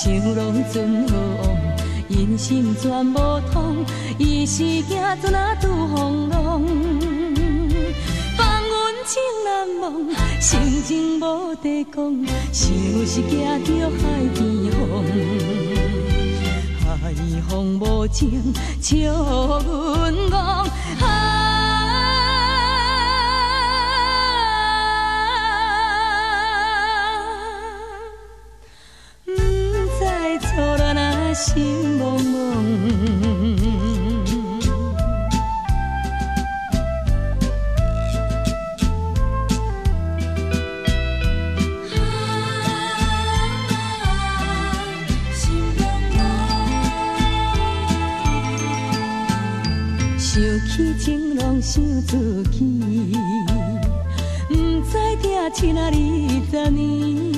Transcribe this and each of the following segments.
想拢准好往，人心全无通，伊是行船啊拄风浪，放阮情难忘，心情无地讲，想是行着海边风，海风无情笑阮憨。心蒙蒙，心蒙蒙，想起情拢想自己，不知定亲啊二十年，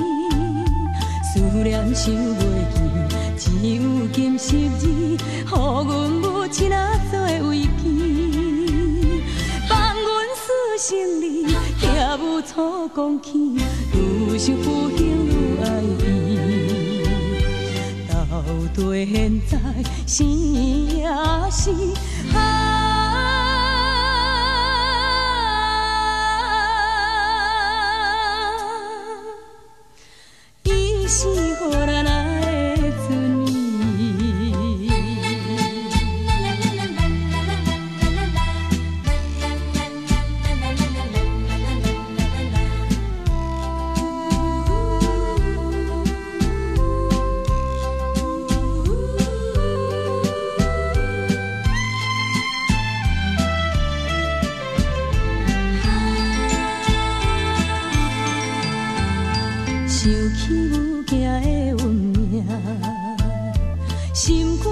思念想袂记。只有金十字，予阮母亲啊做慰藉。放阮私生里，行无粗讲起，愈想负幸愈爱伊。到底现在生也是。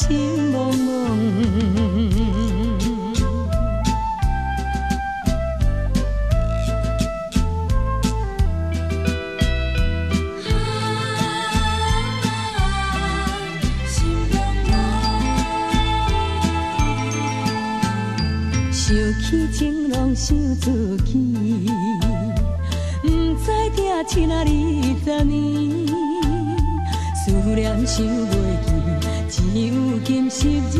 心茫茫，心茫茫。想起情郎想自己，不知听去哪里十年，思念想袂。只有金十字，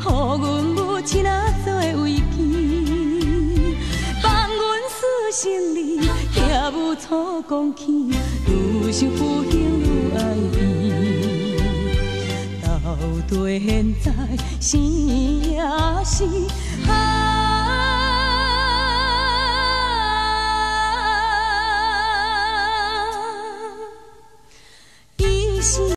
予阮母亲阿做围棋，放阮私心里，也无粗讲起，愈想愈幸愈爱伊。到底现在生也是？